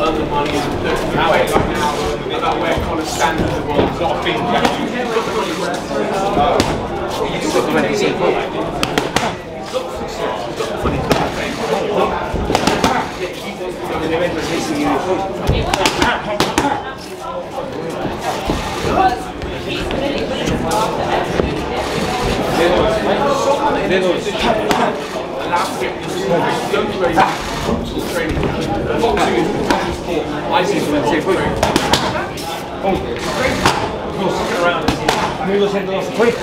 earn the money and look how it's now about where kind of standards the world is not a thing that They do you to. Sport. I see it as a Amigo 112. Foi.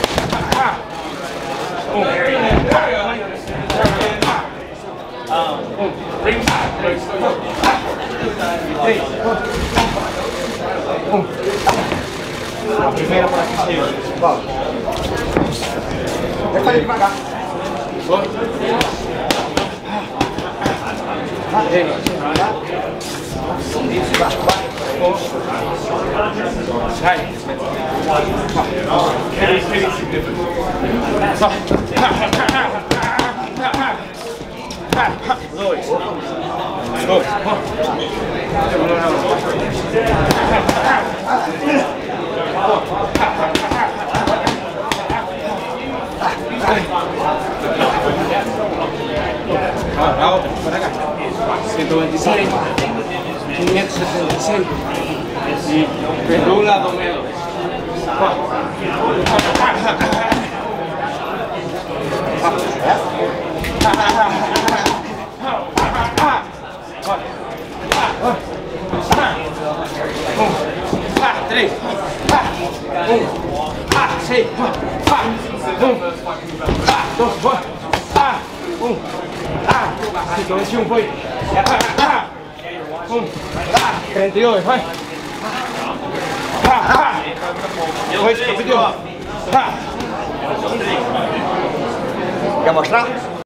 A primeira para aqui. Vai. Vai fazer devagar. Sai. Kenny's, Kenny's significant. Dois. Dois. Ah, a outra, para 好，然后把它改。125, 575 y verdura dos dedos. Um, três, um, seis, um, dois, um, ah, 121 foi, ah, um, ah, 38, vai, ah, ah, dois, pediu, ah, quer mostrar?